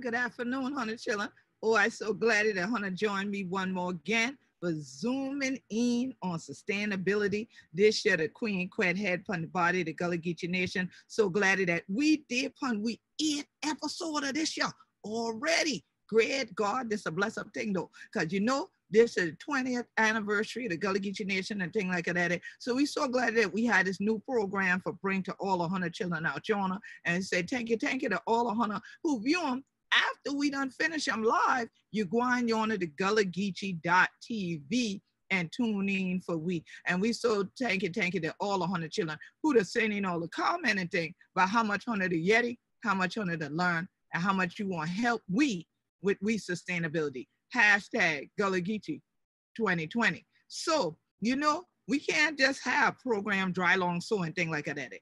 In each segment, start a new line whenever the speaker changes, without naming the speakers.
Good afternoon, Hunter Chillin. Oh, I'm so glad that Hunter joined me one more again for zooming in on sustainability. This year, the Queen Quet head pun the body, the Gullah Geechee Nation. So glad that we did pun we eight episode of this year already. Great God, this a blessed thing though, because you know this is the 20th anniversary of the Gullah Geechee Nation and thing like that. So we so glad that we had this new program for bring to all the Hunter children out, Jonah, and say thank you, thank you to all the Hunter who view them after we done finish them live. You go on you on to the gullahgeechee.tv and tune in for we. And we so thank you, thank you to all the Hunter children who are sending all the comment and thing about how much Hunter the Yeti, how much Hunter to learn, and how much you want to help we with we sustainability hashtag Gullah Geechee 2020. So, you know, we can't just have program dry long sowing thing like that.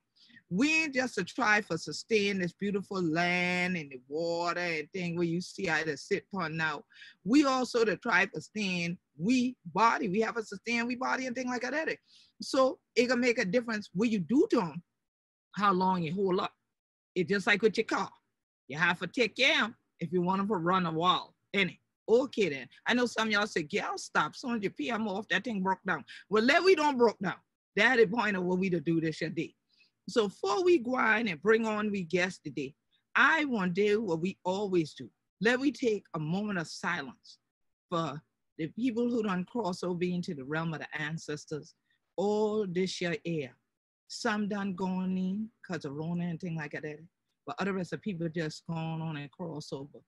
We ain't just to try for sustain this beautiful land and the water and thing where you see how to sit upon now. We also to try for sustain we body. We have a sustain we body and thing like that. Eh? So it can make a difference what you do to them, how long you hold up. It's just like with your car. You have to take care if you want them to run a while. Any. Okay then. I know some y'all say, "Gal, stop. Soon as you pee, I'm off. That thing broke down." Well, let we don't broke down. That is the point of what we to do this day. So before we go on and bring on we guest today, I want to do what we always do. Let we take a moment of silence for the people who don't cross over into the realm of the ancestors all this year air. Some done going in because of Rona and things like that. But other rest of people just going on and cross over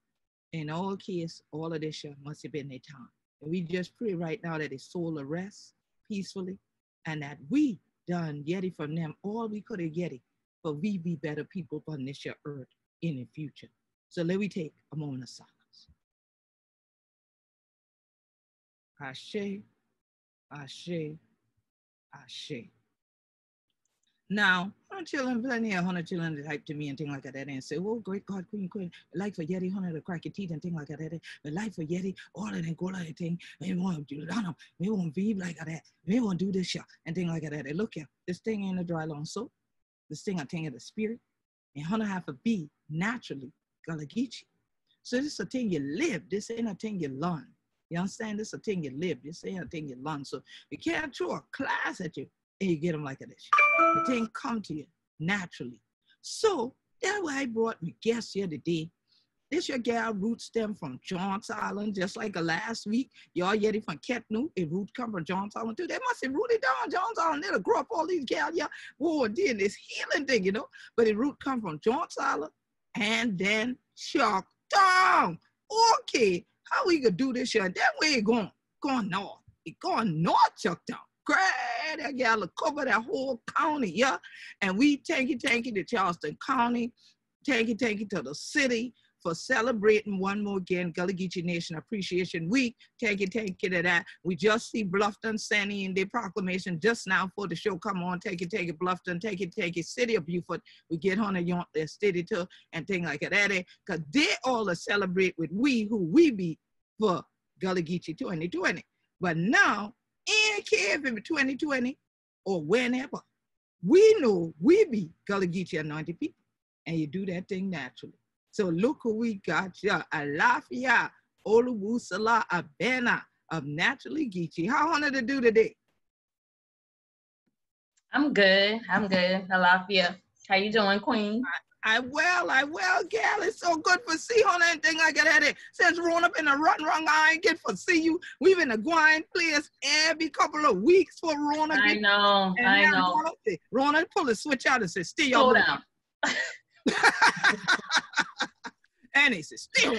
in all case, all of this year must have been their time. And we just pray right now that his soul will rest peacefully and that we done Yeti from them all we could have Yeti, but we be better people on this year earth in the future. So let me take a moment of silence. Ashe, Ashe, Ashe. Now, chilling, plenty of hundred children that type to me and things like that and say, oh, great God, Queen, Queen, like for Yeti, hundred to crack your teeth and things like that. Eh, eh, but like for Yeti, all of them go like thing, want to do that, want to be like that, eh, we want to do this shit and things like that. Look here, this thing ain't a dry long soap. This thing I think of the spirit, and hundred have a be naturally Gullah Geechee. So this is a thing you live, this ain't a thing you learn. You understand? This is a thing you live, this ain't a thing you learn. So you can't throw a class at you and you get them like this. Thing come to you naturally. So that's why I brought my guest here today. This your gal root stem from Johns Island, just like last week. Y'all yeti from Ketnu, it root come from Johns Island too. They must have rooted down Johns Island. They'll grow up all these gal, yeah. Whoa, then this healing thing, you know. But it root come from Johns Island and then down. Okay, how we gonna do this here? That way it going, going north. It going north, Chuck down great. That gal cover that whole county, yeah. And we take it, take it to Charleston County, take it, take it to the city for celebrating one more again Gullah Geechee Nation Appreciation Week. Take it, take it to that. We just see Bluffton sending in their proclamation just now for the show. Come on, take it, take it, Bluffton, take it, take it, City of Beaufort. We get on a yont their city too and things like that. Because they all are celebrate with we who we be for Gullah Geechee 2020. But now and care if it's 2020 or whenever. We know we be Gullah Geechee anointed people, and you do that thing naturally. So look who we got ya, Alafia Olubusola Abeena of Naturally Geechee. How honored to do today?
I'm good. I'm good. Alafia. How you doing, Queen?
I well, I well, gal. It's so good for see on anything like that. Since run up in a run run, I ain't get for see you. We've been a grind place every couple of weeks for Rona.
I know, I know.
Rona, pull the switch out and say, "Still your down." and he says, "Still."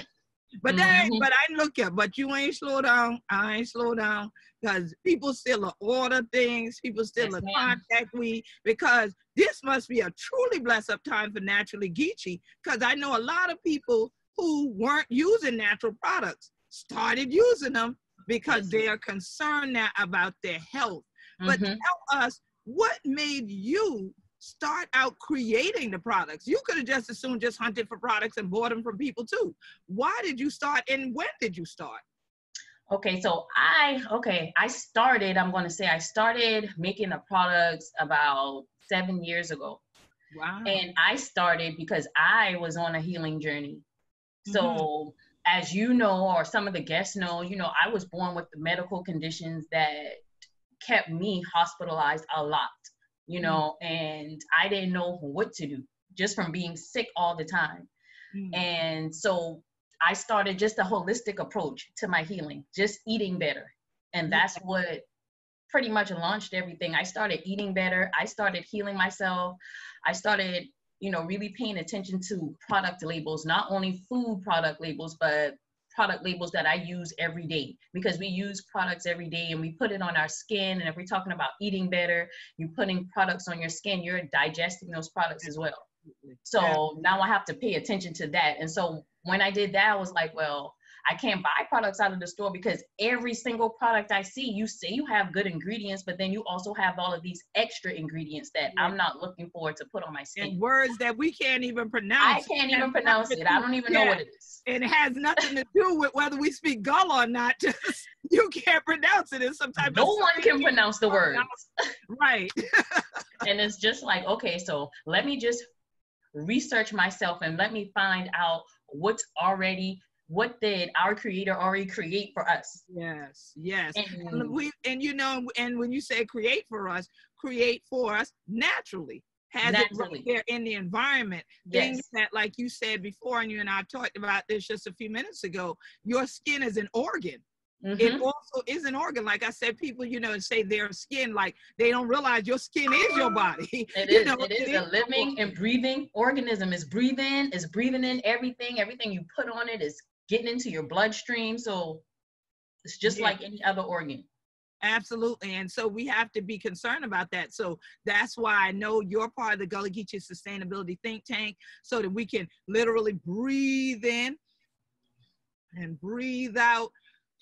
But mm-hmm. that, but I look at, but you ain't slow down. I ain't slow down because people still order things. People still yes, contact me because this must be a truly blessed up time for Naturally Geechee because I know a lot of people who weren't using natural products started using them because they are concerned now about their health. Mm-hmm. But tell us what made you start out creating the products? You could have just as soon just hunted for products and bought them from people too. Why did you start and when did you start?
Okay, so I okay, I started, I'm gonna say I started making the products about seven years ago. Wow. And I started because I was on a healing journey. So mm-hmm. as you know, or some of the guests know, you know, I was born with the medical conditions that kept me hospitalized a lot, you mm-hmm. know, mm-hmm. and I didn't know what to do just from being sick all the time. Mm-hmm. And so I started just a holistic approach to my healing, just eating better. And that's what pretty much launched everything. I started eating better. I started healing myself. I started, you know, really paying attention to product labels, not only food product labels, but product labels that I use every day because we use products every day and we put it on our skin. And if we're talking about eating better, you're putting products on your skin, you're digesting those products as well. So now I have to pay attention to that. And so when I did that, I was like, well, I can't buy products out of the store because every single product I see, you say you have good ingredients, but then you also have all of these extra ingredients that yeah. I'm not looking for to put on my skin.
And words that we can't even pronounce.
I can't even pronounce it. I don't even yeah. know what it is.
And it has nothing to do with whether we speak Gullah or not. Just you can't pronounce it in some type
no one can pronounce the words.
right.
and it's just like, okay, so let me just research myself and let me find out what's already what did our creator already create for us
yes yes and, and we and you know and when you say create for us create for us naturally has naturally. it right there in the environment yes. things that like you said before and you and i talked about this just a few minutes ago your skin is an organ Mm-hmm. It also is an organ. Like I said, people, you know, say their skin, like they don't realize your skin is your body.
It is. Know, it is it a is living and breathing organism. Is breathing, is breathing in everything. Everything you put on it is getting into your bloodstream. So it's just yeah. like any other organ.
Absolutely. And so we have to be concerned about that. So that's why I know you're part of the Gullah Geechee Sustainability Think Tank so that we can literally breathe in and breathe out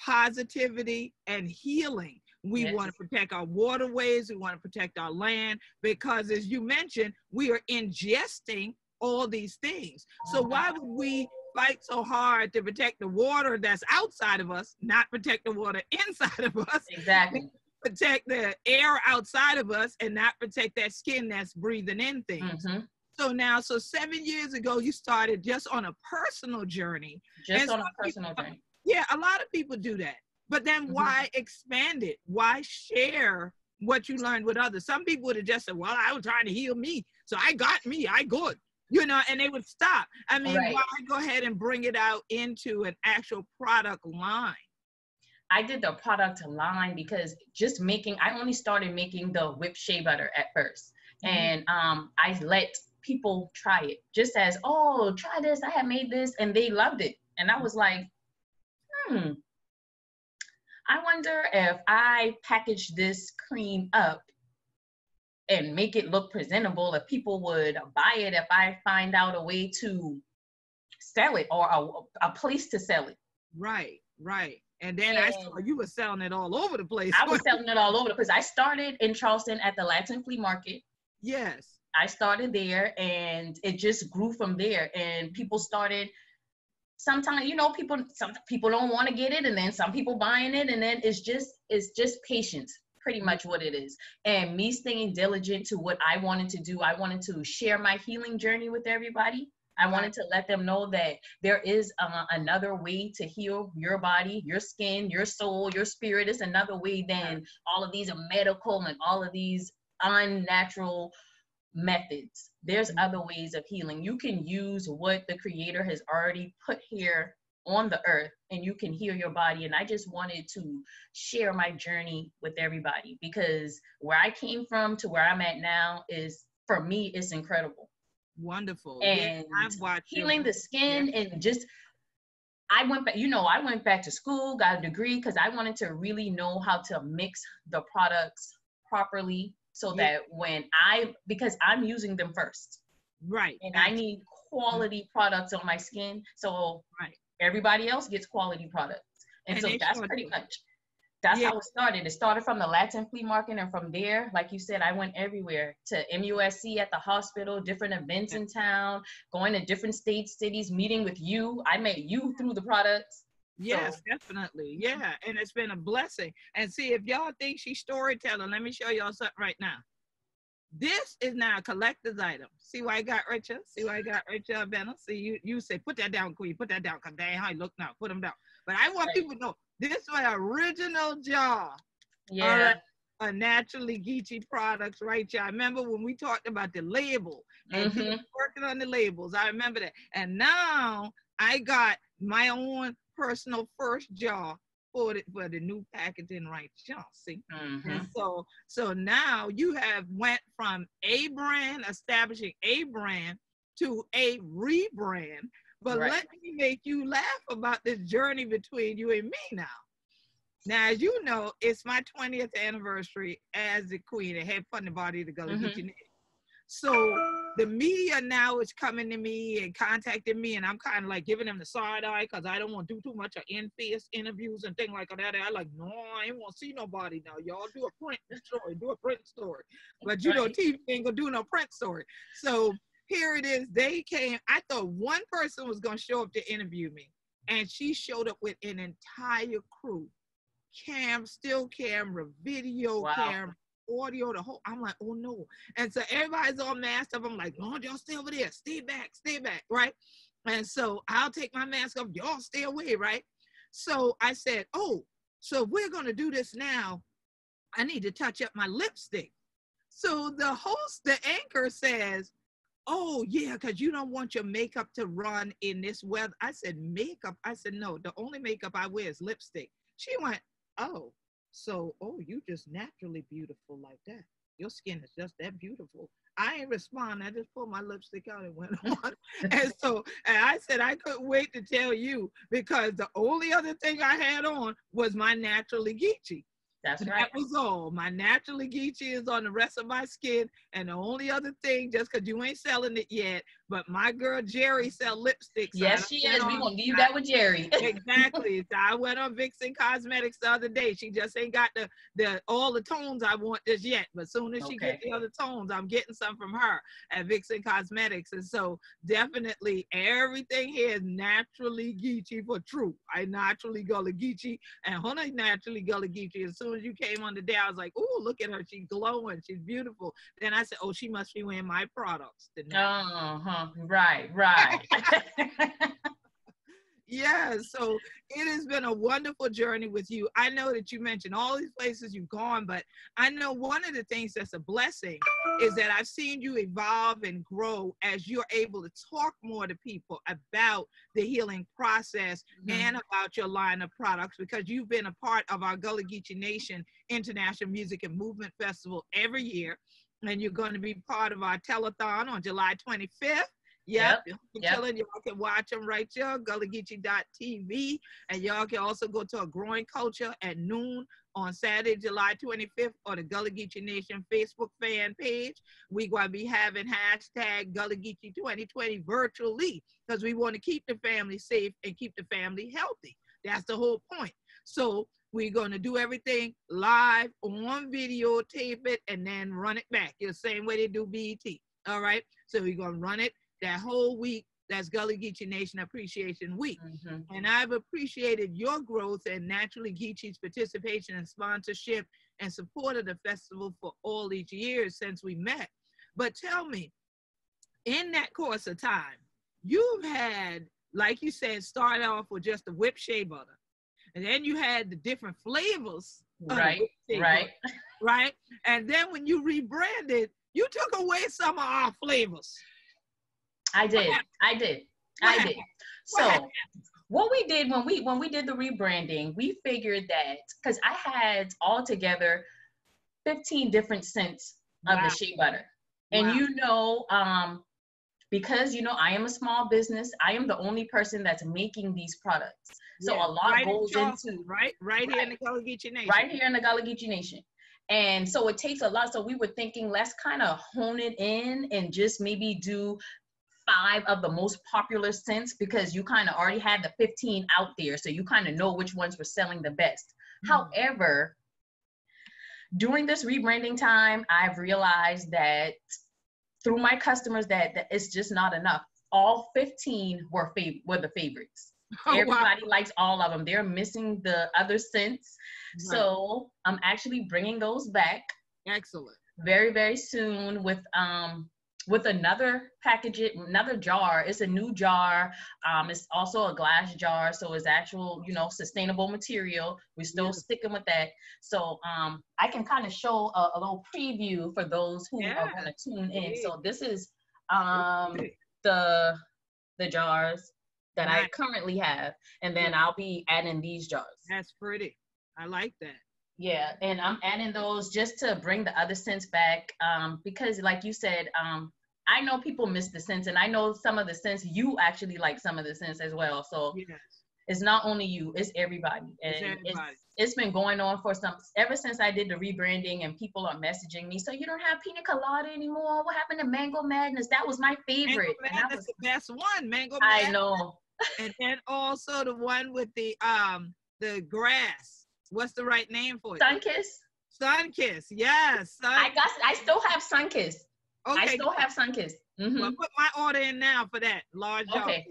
positivity, and healing. We yes. want to protect our waterways, we want to protect our land, because as you mentioned, we are ingesting all these things. So why would we fight so hard to protect the water that's outside of us, not protect the water inside of us?
Exactly.
Protect the air outside of us and not protect that skin that's breathing in things. Mm-hmm. So now, so seven years ago, you started just on a personal journey.
Just on a personal journey.
Yeah, a lot of people do that. But then mm-hmm. why expand it? Why share what you learned with others? Some people would have just said, Well, I was trying to heal me. So I got me, I good. You know, and they would stop. I mean, right. why go ahead and bring it out into an actual product line?
I did the product line because just making, I only started making the whipped shea butter at 1st mm-hmm. And um, I let people try it just as, oh, try this. I have made this. And they loved it. And I was like, hmm, I wonder if I package this cream up and make it look presentable, if people would buy it, if I find out a way to sell it or a, a place to sell it.
Right, right. And then and I saw you were selling it all over the place.
I was selling it all over the place. I started in Charleston at the Ladson Flea Market.
Yes.
I started there and it just grew from there. And people started sometimes you know people some people don't want to get it and then some people buying it and then it's just it's just patience pretty much what it is. And me staying diligent to what i wanted to do i wanted to share my healing journey with everybody. I wanted to let them know that there is uh, another way to heal your body your skin your soul your spirit. Is another way than all of these are medical and all of these unnatural methods. There's other ways of healing. You can use what the creator has already put here on the earth and you can heal your body. And I just wanted to share my journey with everybody because where I came from to where I'm at now is for me, it's incredible.
Wonderful.
And I've watched healing the skin yeah. and just I went back, you know, I went back to school, got a degree because I wanted to really know how to mix the products properly so yeah. that when I because I'm using them first.
Right.
And I need quality products on my skin. So
right.
everybody else gets quality products. And, and so that's pretty much that's yeah. how it started. It started from the Ladson flea market, and from there, like you said, I went everywhere to MUSC at the hospital, different events in town, going to different states, cities, meeting with you. I met you through the products.
Yes, so. definitely. Yeah. And it's been a blessing. And see, if y'all think she's storytelling, let me show y'all something right now. This is now a collector's item. See why I got richer? See why I got richer, Benno? See, you you say, put that down, Queen, put that down, because dang, how you look now, put them down. But I want right. people to know this is my original jar.
Yeah.
A naturally Geechee products, right? Yeah. I remember when we talked about the label and mm-hmm. working on the labels. I remember that. And now I got my own personal first jar for the, for the new packaging right. See, mm-hmm. so so now you have went from a brand establishing a brand to a rebrand. But right. let me make you laugh about this journey between you and me now. Now, as you know, it's my 20th anniversary as the queen and head funding body to Gullah mm-hmm. So the media now is coming to me and contacting me, and I'm kind of like giving them the side eye because I don't want to do too much of in-face interviews and things like that. I like, no, I ain't want to see nobody now. Y'all do a print story, do a print story. But you know, TV ain't gonna do no print story. So here it is. They came. I thought one person was gonna show up to interview me, and she showed up with an entire crew, cam, still camera, video wow. camera, audio, the whole. I'm like, oh no. And so everybody's all masked up. I'm like, no, y'all stay over there. Stay back, stay back, right? And so I'll take my mask off. Y'all stay away, right? So I said, oh, so we're gonna do this now. I need to touch up my lipstick. So the host, the anchor says, oh yeah, because you don't want your makeup to run in this weather. I said, makeup? I said, no, the only makeup I wear is lipstick. She went, oh, so, oh, you just naturally beautiful like that. Your skin is just that beautiful. I ain't respond. I just pulled my lipstick out and went on. and so, and I said I couldn't wait to tell you because the only other thing I had on was my naturally Geechee.
That's right.
That was all. My naturally Geechee is on the rest of my skin. And the only other thing, just because you ain't selling it yet, but my girl Jerry sell lipsticks.
Yes, she is. we gonna you that with Jerry.
exactly. So I went on Vixen Cosmetics the other day. She just ain't got the the all the tones I want just yet. But soon as okay. she get the other tones, I'm getting some from her at Vixen Cosmetics. And so definitely everything here is naturally Geechee for true. I naturally Gullah Geechee and Hunter naturally Gullah Geechee. As soon as you came on the day, I was like, oh, look at her. She's glowing. She's beautiful. Then I said, oh, she must be wearing my products.
Uh-huh. Right, right.
yeah, so it has been a wonderful journey with you. I know that you mentioned all these places you've gone, but I know one of the things that's a blessing is that I've seen you evolve and grow as you're able to talk more to people about the healing process mm-hmm. and about your line of products because you've been a part of our Gullah Geechee Nation International Music and Movement Festival every year and you're going to be part of our telethon on July 25th. Yep. yep. yep. Telling y'all can watch them right here, gullahgeechee.tv. And y'all can also go to a growing culture at noon on Saturday, July 25th, on the Gullah Geechee Nation Facebook fan page. We're going to be having hashtag Gullah Geechee 2020 virtually because we want to keep the family safe and keep the family healthy. That's the whole point. So we're going to do everything live on video, tape it, and then run it back. The same way they do BET. All right. So we're going to run it that whole week. That's Gullah Geechee Nation Appreciation Week. Mm-hmm. And I've appreciated your growth and Naturally Geechee's participation and sponsorship and support of the festival for all these years since we met. But tell me, in that course of time, you've had, like you said, start off with just the whipped shea butter and then you had the different flavors.
Right, right,
right. And then when you rebranded, you took away some of our flavors.
I did. I did. I did. So what we did when we when we did the rebranding, we figured that because I had altogether 15 different scents of wow. the shea butter. And wow. you know, um, because you know I am a small business, I am the only person that's making these products. So yeah, a lot right goes in into
right, right, right here in the Gullah Geechee Nation.
Right here in the Gullah Geechee Nation. And so it takes a lot. So we were thinking, let's kind of hone it in and just maybe do five of the most popular scents because you kind of already had the 15 out there. So you kind of know which ones were selling the best. Mm-hmm. However, during this rebranding time, I've realized that through my customers that, that it's just not enough. All 15 were fav- were the favorites. Oh, Everybody wow. likes all of them. They're missing the other scents. Right. So I'm actually bringing those back.
Excellent.
very very soon with um with another package another jar. It's a new jar. Um it's also a glass jar so it's actual you know sustainable material. We're still yeah. sticking with that. So um i can kind of show a, a, little preview for those who yeah. are going to tune in. So this is um the the jars that nice. i currently have and then i'll be adding these jars.
That's pretty. I like that
yeah, and I'm adding those just to bring the other scents back um, because, like you said, um, I know people miss the scents, and I know some of the scents you actually like some of the scents as well. So yes. it's not only you; it's everybody, and it's, everybody. it's, it's been going on for some ever since I did the rebranding, and people are messaging me. So you don't have pina colada anymore? What happened to Mango Madness? That was my favorite.
Mango Madness was, the best one. Mango.
Madness. I know.
and then also the one with the um the grass What's the right name for it?
Sunkiss.
Sunkiss, yes.
Sun- I got. I still have Sunkiss. Okay. I still have Sunkiss.
Mm-hmm. Well, put my order in now for that large. Okay.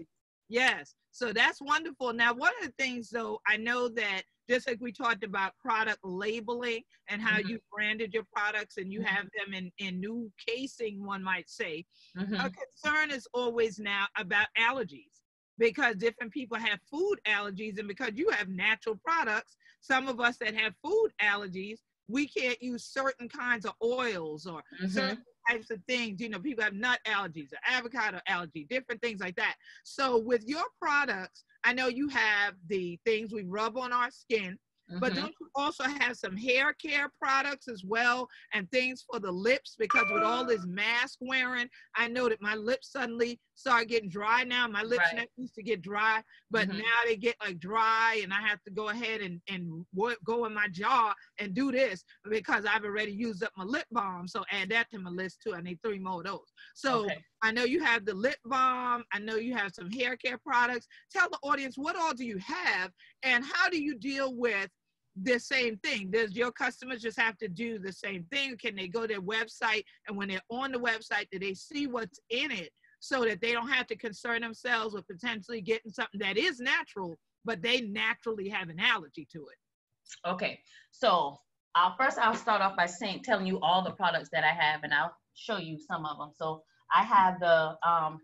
Yes. So that's wonderful. Now, one of the things, though, I know that just like we talked about product labeling and how mm-hmm. you branded your products and you mm-hmm. have them in, in new casing, one might say, mm-hmm. a concern is always now about allergies because different people have food allergies and because you have natural products some of us that have food allergies we can't use certain kinds of oils or mm-hmm. certain types of things. You know people have nut allergies or avocado allergy different things like that. So with your products i know you have the things we rub on our skin Mm-hmm. But don't you also have some hair care products as well and things for the lips? Because with all this mask wearing, I know that my lips suddenly start getting dry now. My lips right. used to get dry, but mm-hmm. now they get like dry, and I have to go ahead and and go in my jar and do this because I've already used up my lip balm. So add that to my list too. I need three more of those. So okay. I know you have the lip balm. I know you have some hair care products. Tell the audience what all do you have, and how do you deal with the same thing. Does your customers just have to do the same thing? Can they go to their website and when they're on the website, do they see what's in it so that they don't have to concern themselves with potentially getting something that is natural, but they naturally have an allergy to it?
Okay, so uh, first I'll start off by saying telling you all the products that I have, and I'll show you some of them. So I have the um,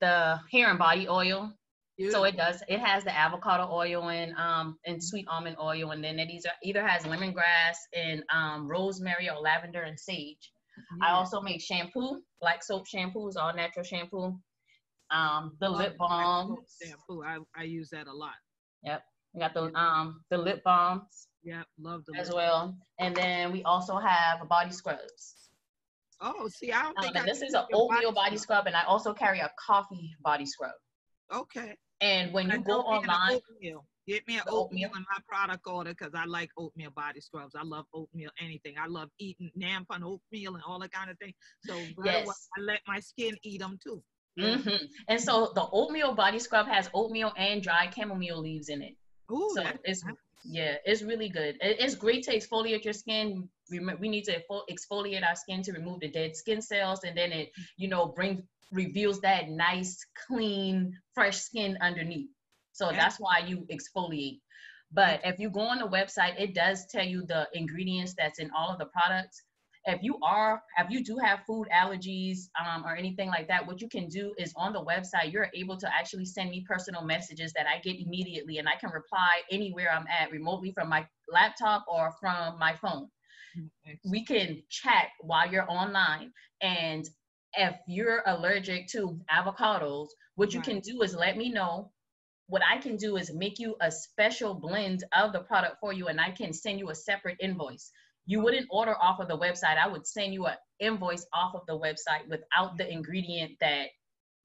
the hair and body oil. Beautiful. So it does. It has the avocado oil and um and sweet almond oil, and then it either either has lemongrass and um rosemary or lavender and sage. Yeah. I also make shampoo, black soap shampoos, all natural shampoo. Um, the lip balm.
Shampoo. I, I use that a lot.
Yep. We got the um the lip balms.
Yep, love them
as well. And then we also have body scrubs.
Oh, see, I don't think.
Um, this is an oatmeal body, body scrub, and I also carry a coffee body scrub.
Okay.
And when you go online,
get me an oatmeal, in my product order because I like oatmeal body scrubs. I love oatmeal anything. I love eating nampan oatmeal and all that kind of thing. So yes. I let my skin eat them too.
Mm-hmm. And so the oatmeal body scrub has oatmeal and dry chamomile leaves in it.
Ooh,
so it's nice. yeah, it's really good. It's great to exfoliate your skin. We, We need to exfoliate our skin to remove the dead skin cells, and then it, you know, brings reveals that nice, clean, fresh skin underneath. So yeah. that's why you exfoliate. But if you go on the website, it does tell you the ingredients that's in all of the products. If you are, if you do have food allergies um, or anything like that, what you can do is on the website, you're able to actually send me personal messages that I get immediately and I can reply anywhere I'm at remotely from my laptop or from my phone. We can chat while you're online and if you're allergic to avocados, what you right. can do is let me know. What I can do is make you a special blend of the product for you, and I can send you a separate invoice. You wouldn't order off of the website. I would send you an invoice off of the website without the ingredient that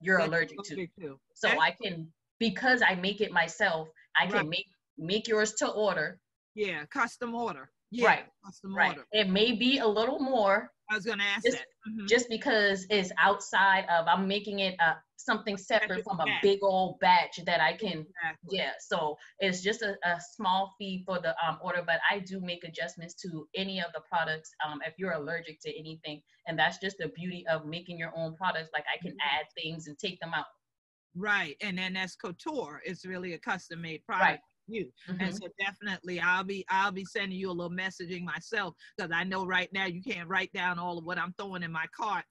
you're That's allergic to. Too. So I can, because I make it myself, I can right. make make yours to order.
Yeah, custom order.
Yeah, right. Custom right. Order. It may be a little more
I was going to ask
just,
that.
Mm-hmm. Just because it's outside of, I'm making it uh, something separate from a big old batch that I can, exactly. yeah. So it's just a, a, small fee for the um, order, but I do make adjustments to any of the products um, if you're allergic to anything. And that's just the beauty of making your own products. Like I can mm-hmm. add things and take them out.
Right. And then that's couture. It's really a custom made product. Right you. Mm-hmm. And so definitely I'll be I'll be sending you a little messaging myself because I know right now you can't write down all of what I'm throwing in my cart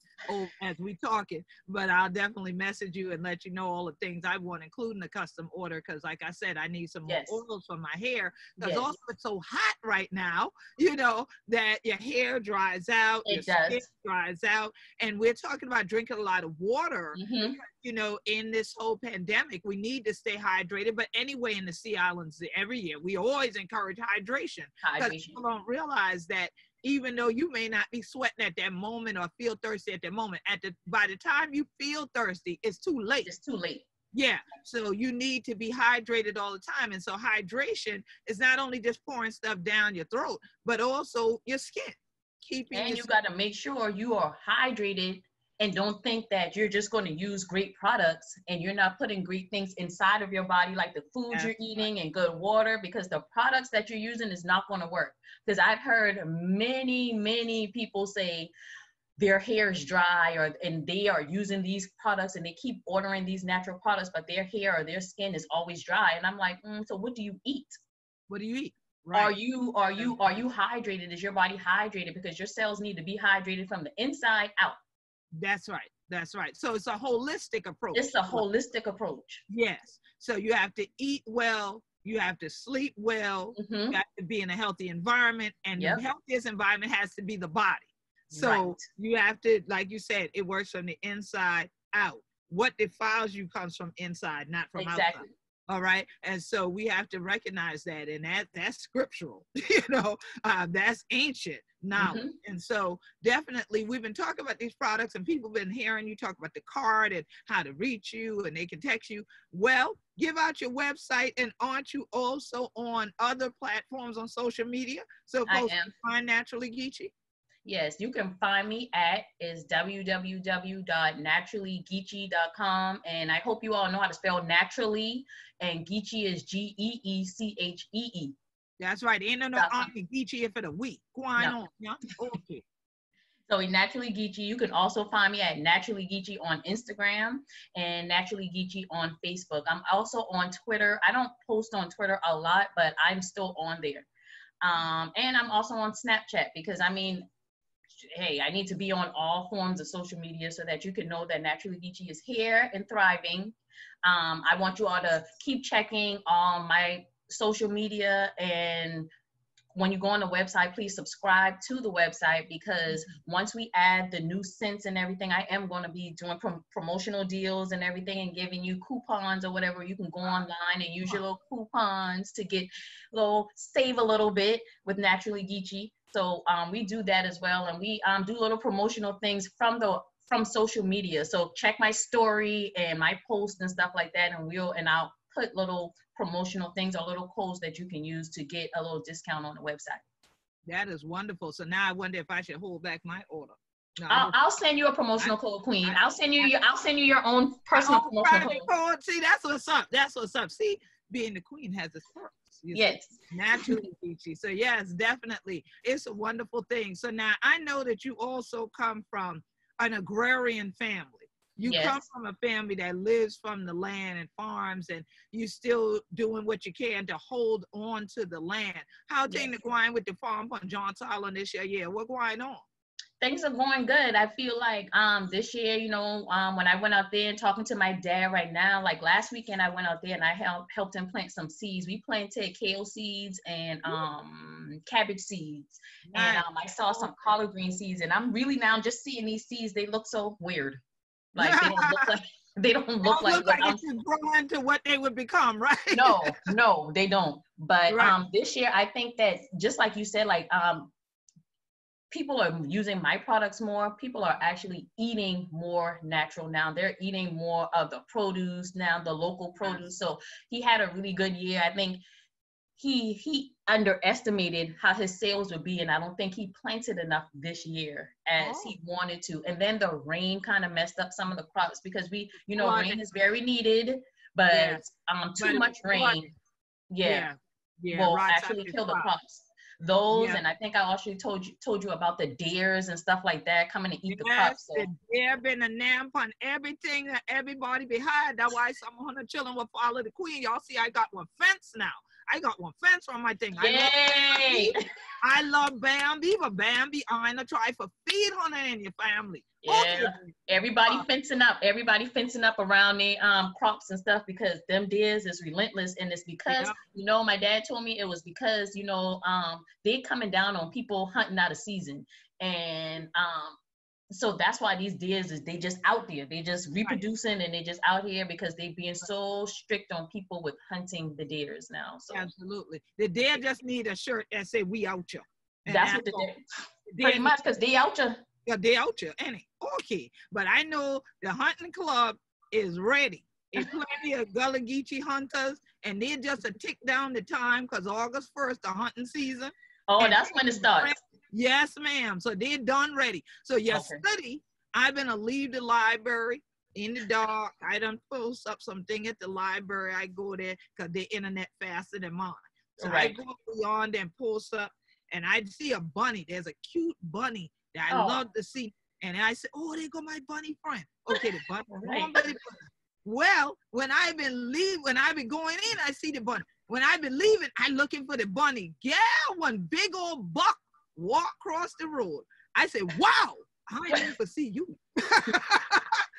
as we talking, but I'll definitely message you and let you know all the things I want, including the custom order. Because like I said, I need some yes. more oils for my hair. Because yes. also it's so hot right now, you know, that your hair dries out,
it
your
does.
skin dries out, and we're talking about drinking a lot of water. Mm-hmm. You know, in this whole pandemic, we need to stay hydrated. But anyway, in the Sea Islands, every year we always encourage hydration. Hydration. People don't realize that even though you may not be sweating at that moment or feel thirsty at that moment at the by the time you feel thirsty it's too late
it's too late
yeah so you need to be hydrated all the time and so hydration is not only just pouring stuff down your throat but also your skin
keeping and you got to make sure you are hydrated and don't think that you're just going to use great products and you're not putting great things inside of your body like the food you're eating and good water because the products that you're using is not going to work because i've heard many many people say their hair is dry or and they are using these products and they keep ordering these natural products but their hair or their skin is always dry and i'm like mm, so what do you eat
what do you eat
Right. Are you are you are you hydrated? Is your body hydrated? Because your cells need to be hydrated from the inside out.
That's right. That's right. So it's a holistic approach.
It's a holistic approach.
Yes. So you have to eat well, you have to sleep well, mm-hmm. you have to be in a healthy environment, and yep. the healthiest environment has to be the body. So right. you have to, like you said, it works from the inside out. What defiles you comes from inside, not from exactly. outside all right and so we have to recognize that and that that's scriptural you know uh, that's ancient knowledge mm-hmm. and so definitely we've been talking about these products and people have been hearing you talk about the card and how to reach you and they can text you well give out your website and aren't you also on other platforms on social media so folks find naturally geechee
Yes, you can find me at is www.naturallygeechee.com. And I hope you all know how to spell naturally. And Geechee is G E E C H E E.
That's right. Ain't no no Geechee for the week. Go on. Yeah. Okay.
So Naturally Geechee, you can also find me at Naturally Geechee on Instagram and Naturally Geechee on Facebook. I'm also on Twitter. I don't post on Twitter a lot, but I'm still on there. Um, and I'm also on Snapchat because I mean, hey, I need to be on all forms of social media so that you can know that Naturally Geechee is here and thriving. Um, I want you all to keep checking all my social media and when you go on the website, please subscribe to the website because once we add the new scents and everything, I am going to be doing prom- promotional deals and everything and giving you coupons or whatever. You can go online and use your little coupons to get little save a little bit with Naturally Geechee. So um, we do that as well, and we um, do little promotional things from the from social media. So check my story and my post and stuff like that, and we'll and I'll put little promotional things or little codes that you can use to get a little discount on the website.
That is wonderful. So now I wonder if I should hold back my order.
No, I'll, I'll, send you a promotional I, code, Queen. I, will send you your I'll send you your own personal oh, promotional code. code.
See, that's what's up. That's what's up. See, being the queen has its perks.
Yes.
Naturally, Geechee. So yes, definitely. It's a wonderful thing. So now I know that you also come from an agrarian family. You yes. come from a family that lives from the land and farms, and you still doing what you can to hold on to the land. How yes. things going with the farm on John's Island this year? Yeah, what going on?
things are going good. I feel like um this year, you know, um when I went out there and talking to my dad right now, like last weekend I went out there and I helped helped him plant some seeds. We planted kale seeds and um cabbage seeds. And um I saw some collard green seeds and I'm really now just seeing these seeds, they look so weird. Like they don't look like they don't look don't like,
look like it's growing to what they would become, right?
no, no, they don't. But right. um this year I think that just like you said, like um people are using my products more. People are actually eating more natural now. They're eating more of the produce now, the local produce. So he had a really good year. I think he he underestimated how his sales would be, and I don't think he planted enough this year as oh. he wanted to. And then the rain kind of messed up some of the crops because we, you know, well, rain is very needed, but yeah. um, too but much rain, yeah, yeah, yeah will actually kill the crops those yeah. and i think i also told you told you about the deers and stuff like that coming to eat yes, the crops so. the
deer been a nap on everything that everybody behind that's why some of the children will follow the queen y'all see i got one fence now I got one fence on my thing.
Yay!
I love, I love Bambi, but Bambi, I'm gonna try for feed on in your family.
Yeah.
Okay.
Everybody
Uh,
fencing up, everybody fencing up around their um crops and stuff because them deers is relentless and it's because
Yeah.
you know my dad told me it was because you know um they coming down on people hunting out of season and um so that's why these deers is they just out there they just reproducing and they just out here because they being so strict on people with hunting the deers now so
Absolutely. The deer just need a shirt and say "We out you." And
that's what the deer
The
pretty
deer
much because they out there
Yeah, they out you, any okay. But I know the hunting club is ready. it's plenty of Gullah Geechee hunters, and they're just a tick down the time because August 1st, the hunting season.
oh
And
that's when it starts
Yes, ma'am. So they're done ready. So your
Okay.
I've been to leave the library in the dark. I done post up something at the library. I go there because the internet faster than mine. So I go beyond and post up and I see a bunny. There's a cute bunny that I
Oh.
love to see. And I said, Oh, there go my bunny friend. Okay, the bunny.
Right.
bunny. Well, when I've been leave, when I've been going in, I see the bunny. When I've been leaving, I looking for the bunny. Yeah, one big old buck walk across the road. I said, Wow, I didn't even see you.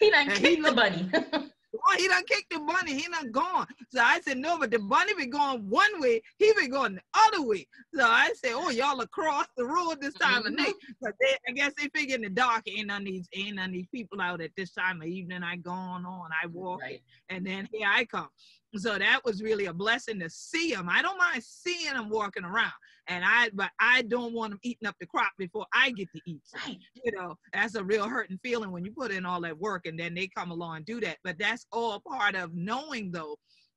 he done
And he
kicked the bunny
Oh, he done kicked the bunny. He done gone. So I said, no, but the bunny been going one way. He been going the other way. So I said, oh, y'all across the road this time of mm-hmm. night. But they, I guess they figure in the dark ain't none these ain't none of these people out at this time of evening. I gone on, I walk,
right
and then here I come. So that was really a blessing to see them. I don't mind seeing them walking around, and I but I don't want them eating up the crop before I get to eat.
right
you know, that's a real hurting feeling when you put in all that work and then they come along and do that. But that's all part of knowing though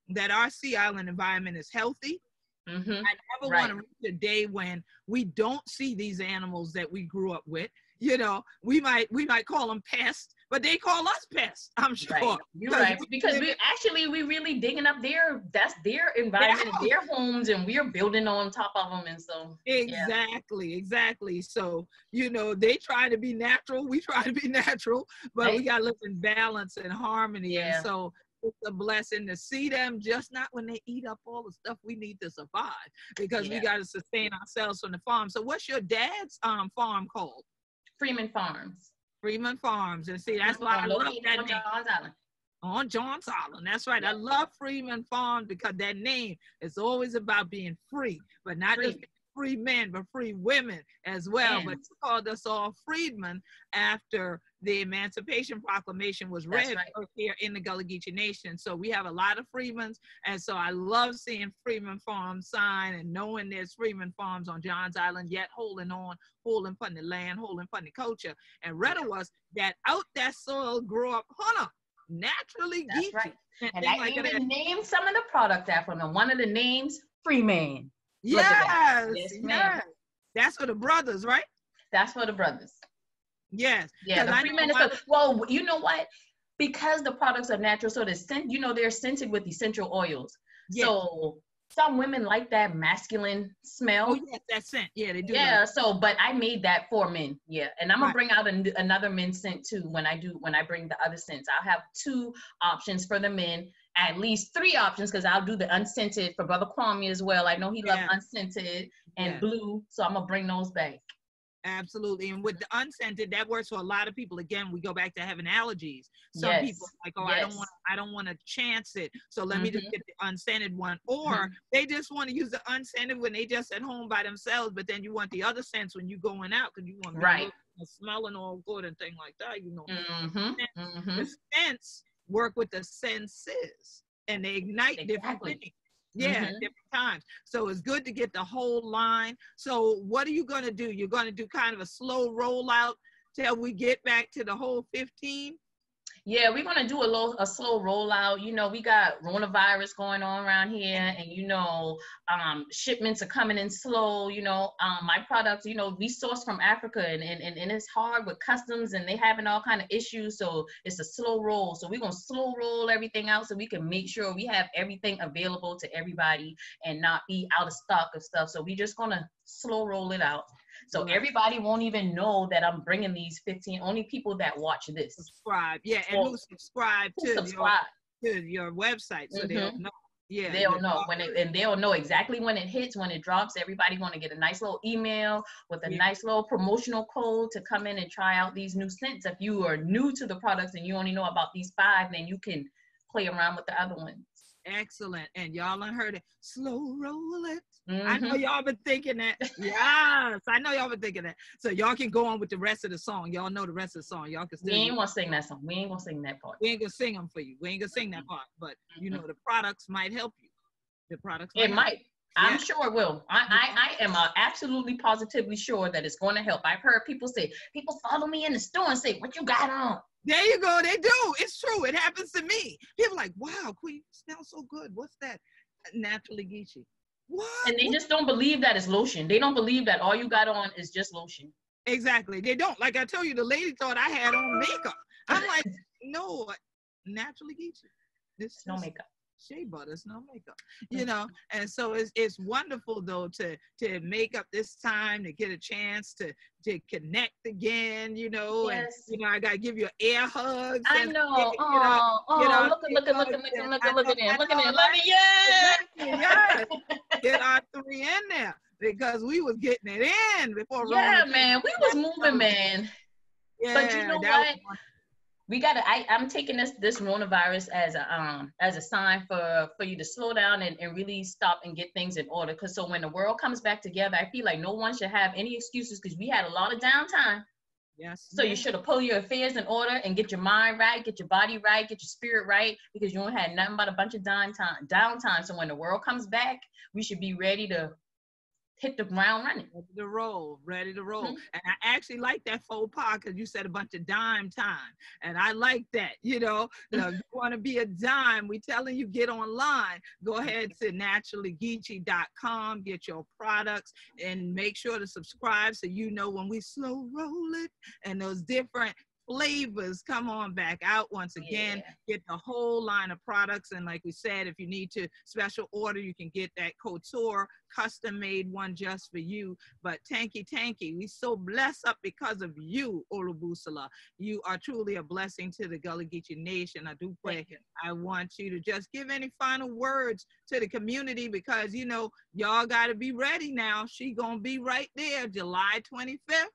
that our sea island environment is healthy.
mm-hmm.
I never
Right.
want to reach a day when we don't see these animals that we grew up with. You know, we might we might call them pests, but they call us pests. I'm sure.
Right. You're
Because
right.
we
Because we actually we really digging up their that's their environment, their homes, and we're building on top of them. And so
Exactly, exactly. So, you know, they try to be natural, we try to be natural, but we got to live in balance and harmony.
Yeah.
And so it's a blessing to see them, just not when they eat up all the stuff we need to survive, because we got to sustain ourselves from the farm. So, what's your dad's um farm called?
Freeman Farms.
Freeman Farms. And see, that's why I love that name. On John's Island. That's right. I love Freeman Farm because that name is always about being free, but not just
Free.
free men, but free women as well. But
Men.
he called us all freedmen after the Emancipation Proclamation was read
right.
here in the Gullah Geechee Nation. So we have a lot of Freemans, and so I love seeing Freeman Farm sign and knowing there's Freeman Farms on John's Island, yet holding on, holding from the land, holding from the culture. And Retta was that out that soil grew up hunter, naturally
That's
Geechee.
right.
And
And I
like
even
that.
named some of the products after them. One of the names, Freeman.
Yes, yes,
Yes.
That's for the brothers, right?
That's for the brothers.
Yes.
Yeah, the
I
free
know
minister.
my-
Well, you know what? Because the products are natural, so the scent, you know, they're scented with essential oils.
Yes.
So some women like that masculine smell.
Oh yes, that's scent. Yeah, they do.
yeah.
like-
So, but I made that for men. Yeah, and I'm gonna
Right.
bring out an, another men scent too when I do when I bring the other scents. I'll have two options for the men, at least three options because I'll do the unscented for Brother Kwame as well. I know he loves unscented and
Yeah.
blue, so I'm gonna bring those back.
Absolutely. And with the unscented, that works for a lot of people. Again, we go back to having allergies. Some
Yes.
people are like, oh, I don't
Yes.
want I don't want to chance it. So let me just
Mhm.
get the unscented one. Or
Mm-hmm.
they just want to use the unscented when they just at home by themselves, but then you want the other scents when you going out because you want
Right.
looking, smelling all good and thing like that, you know.
Mm-hmm. Mm-hmm.
the scents work with the senses and they ignite different things. Yeah,
Mhm.
different times. So it's good to get the whole line. So what are you going to do? You're going to do kind of a slow rollout till we get back to the whole 15?
Yeah, we're gonna do a little a slow rollout. You know, we got coronavirus going on around here, and you know, um, shipments are coming in slow. You know, um, my products, you know, we source from Africa, and, and and it's hard with customs, and they having all kind of issues. So it's a slow roll. So we're gonna slow roll everything out, so we can make sure we have everything available to everybody, and not be out of stock of stuff. So we're just gonna slow roll it out. So
Right.
everybody won't even know that I'm bringing these 15. Only people that watch this
Subscribe. Yeah, and
Well,
who subscribe to
subscribe.
your, to your website so they'll
Mhm.
know. Yeah.
They'll know when it, and they'll know exactly when it hits, when it drops. Everybody want to get a nice little email with a
Yeah.
nice little promotional code to come in and try out these new scents. If you are new to the products and you only know about these five, then you can play around with the other ones.
Excellent. And y'all done heard it. Slow roll it. I know
Mhm.
y'all been thinking that. Yes, I know y'all been thinking that. So y'all can go on with the rest of the song. Y'all know the rest of the song. Y'all can still.
We ain't gonna sing that song. We ain't gonna sing that part.
we ain't gonna sing them for you. We ain't gonna sing that part. But you know the products might help you. The products.
It
help
might. I'm
Yeah.
sure it will. I, I, I am uh, absolutely positively sure that it's going to help. I've heard people say, people follow me in the store and say, what you got on?
There you go. They do. It's true. It happens to me. People like, wow, Queen, you smell so good. What's that? Naturally Geechee. What?
And they just don't believe that it's lotion. They don't believe that all you got on is just lotion.
Exactly. They don't. Like I tell you, the lady thought I had on makeup. I'm like, no, naturally Geechee. This
no makeup.
Shea butter, it's no makeup. You know, and so it's it's wonderful though to to make up this time to get a chance to to connect again, you know, and
Yes.
you know, I gotta give you air hugs.
I know. Oh, oh, look at, look at, look at, look at, look at, look at
know-
them.
I
Look at
know,
them. Love it. Yeah.
Yes. Get our three in there because we was getting it in before
Yeah,
Rona
man. We was moving, man.
Yeah,
But you know what? We gotta I, i'm taking this this coronavirus as a um as a sign for for you to slow down and, and really stop and get things in order. Because so when the world comes back together i feel like no one should have any excuses because we had a lot of downtime.
Yes.
so you should have pulled your affairs in order and get your mind right get your body right get your spirit right because you don't had nothing but a bunch of downtime downtime. So when the world comes back we should be ready to hit the ground running
ready to roll, ready to roll.
Mhm.
And I actually like that faux pas because you said a bunch of dime time. And I like that, you know. Now, you want to be a dime, we telling you get online. Go ahead to naturallygeechee.com, get your products, and make sure to subscribe so you know when we slow roll it and those different flavors come on back out once again
Yeah.
get the whole line of products. And like we said, if you need to special order, you can get that couture custom made one just for you. But Tanky Tanky, we so blessed up because of you, Olubusola. You are truly a blessing to the Gullah Geechee Nation. I do pray. I want you to just give any final words to the community because you know y'all got to be ready now. She gonna be right there, July 25th,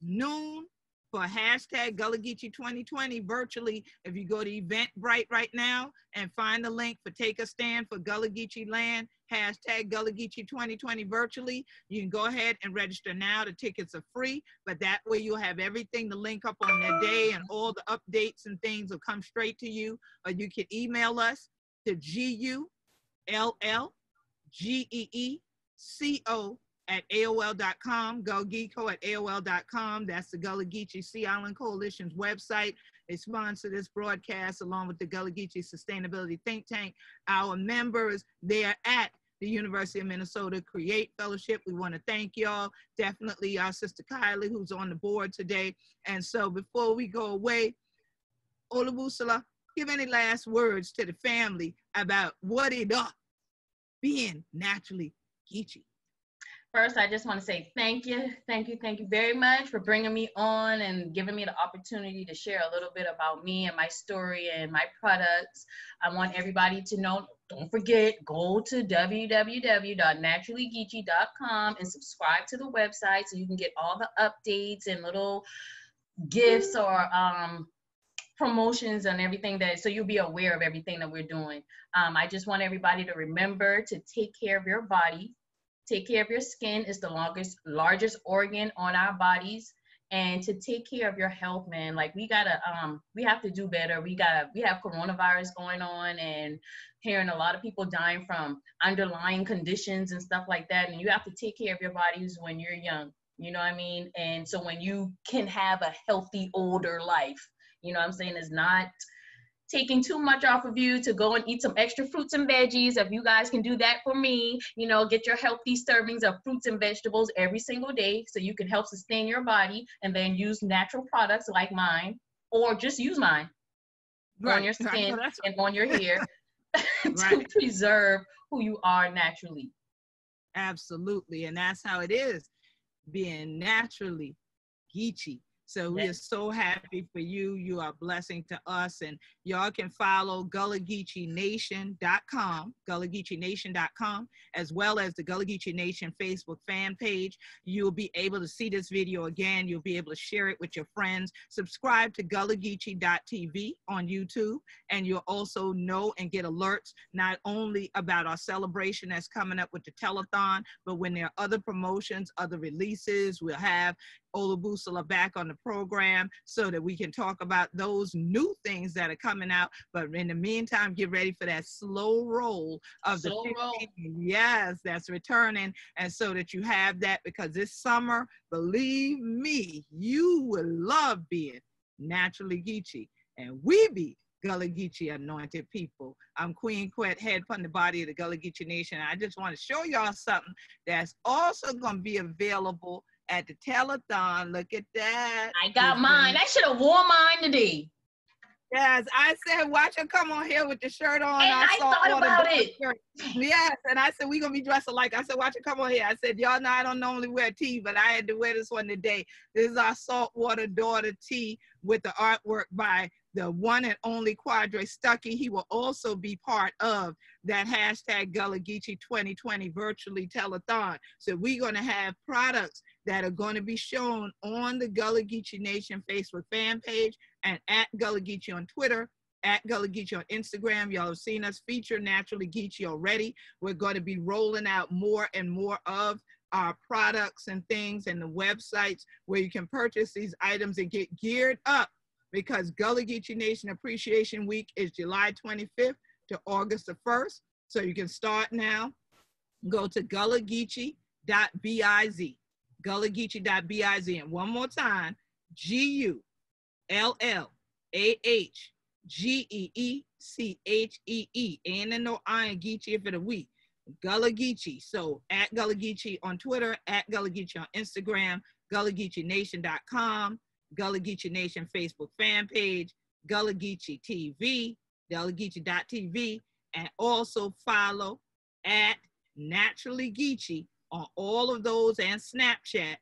noon for hashtag Gullah Geechee 2020 virtually. If you go to Eventbrite right now and find the link for Take a Stand for Gullah Geechee Land, hashtag Gullah Geechee 2020 virtually, you can go ahead and register now. The tickets are free, but that way you'll have everything to link up on that day and all the updates and things will come straight to you. Or you can email us to G-U-L-L-G-E-E-C-O at AOL.com, GullGeeCo at AOL.com. That's the Gullah Geechee Sea Island Coalition's website. They sponsor this broadcast along with the Gullah Geechee Sustainability Think Tank. Our members, they're at the University of Minnesota Create Fellowship. We want to thank y'all. Definitely our sister Kylie, who's on the board today. And so before we go away, Olubusola, give any last words to the family about what it up being naturally Geechee.
First, I just want to say thank you, thank you, thank you very much for bringing me on and giving me the opportunity to share a little bit about me and my story and my products. I want everybody to know, don't forget, go to www.naturallygeechee.com and subscribe to the website so you can get all the updates and little gifts or um, promotions and everything that so you'll be aware of everything that we're doing. Um, I just want everybody to remember to take care of your body take care of your skin is the longest largest organ on our bodies. And to take care of your health man like we gotta um we have to do better. We gotta we have coronavirus going on and hearing a lot of people dying from underlying conditions and stuff like that. And you have to take care of your bodies when you're young you know what i mean? And so when you can have a healthy older life you know what i'm saying? It's not taking too much off of you to go and eat some extra fruits and veggies. If you guys can do that for me, you know, get your healthy servings of fruits and vegetables every single day so you can help sustain your body and then use natural products like mine or just use mine on your skin and on your hair to
Right.
preserve who you are naturally.
Absolutely. And that's how it is being naturally Geechee. So we are so happy for you. You are a blessing to us. And y'all can follow GullahGeecheeNation.com, GullahGeecheeNation.com, as well as the Gullah Geechee Nation Facebook fan page. You'll be able to see this video again. You'll be able to share it with your friends. Subscribe to GullahGeechee.tv on YouTube. And you'll also know and get alerts not only about our celebration that's coming up with the telethon, but when there are other promotions, other releases, we'll have Olubusola back on the program so that we can talk about those new things that are coming out. But in the meantime, get ready for that slow roll of slow the roll. yes, that's returning, and so that you have that because this summer, believe me, you will love being naturally Geechee, and we be Gullah Geechee anointed people. I'm Queen Quet, head from the body of the Gullah Geechee Nation. I just want to show y'all something that's also going to be available at the telethon. Look at that.
I got mm-hmm. mine. I should have worn mine today.
Yes, I said, watch her come on here with the shirt on.
And I, I thought about it.
Shirt. Yes, and I said, we're going to be dressed alike. I said, watch her come on here. I said, y'all know I don't normally wear tee, but I had to wear this one today. This is our saltwater daughter tee with the artwork by the one and only Quadre Stuckey. He will also be part of that hashtag Gullah Geechee 2020 virtually telethon. So we're going to have products that are going to be shown on the Gullah Geechee Nation Facebook fan page and at Gullah Geechee on Twitter, at Gullah Geechee on Instagram. Y'all have seen us feature Naturally Geechee already. We're going to be rolling out more and more of our products and things and the websites where you can purchase these items and get geared up because Gullah Geechee Nation Appreciation Week is July 25th to August the 1st. So you can start now. Go to gullahgeechee.biz, gullahgeechee.biz. And one more time, G-U-L-L-A-H-G-E-E-C-H-E-E. And then no I iron Geechee for the week. Gullah Geechee. So at Gullah Geechee on Twitter, at Gullah Geechee on Instagram, gullahgeecheenation.com, Gullah Geechee Nation Facebook fan page, Gullah Geechee TV, and also follow at Naturally Geechee on all of those and Snapchat.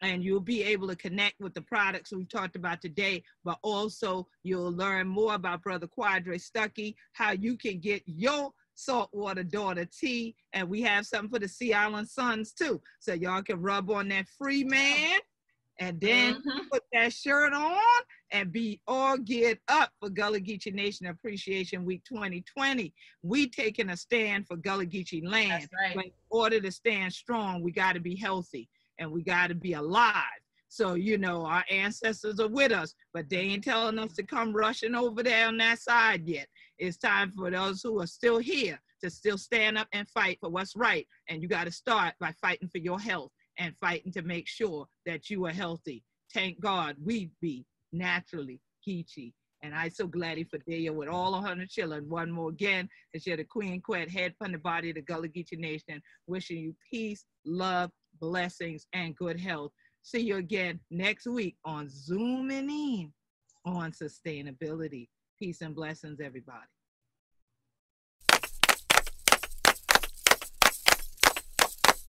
And you'll be able to connect with the products we've talked about today, but also you'll learn more about Brother Quadre Stuckey, how you can get your saltwater daughter tea. And we have something for the Sea Island Sons too. So y'all can rub on that free man and then mm-hmm. put that shirt on and be all geared up for Gullah Geechee Nation Appreciation Week 2020. We taking a stand for Gullah Geechee land.
Right.
In order to stand strong, we got to be healthy and we got to be alive. So, you know, our ancestors are with us, but they ain't telling us to come rushing over there on that side yet. It's time for those who are still here to still stand up and fight for what's right. And you got to start by fighting for your health and fighting to make sure that you are healthy. Thank God we be naturally Geechee. And I so glad for day with all 100 children. One more again, it's you're the Queen Quet, head from the body of the Gullah Geechee Nation, wishing you peace, love, blessings, and good health. See you again next week on Zooming In on Sustainability. Peace and blessings, everybody.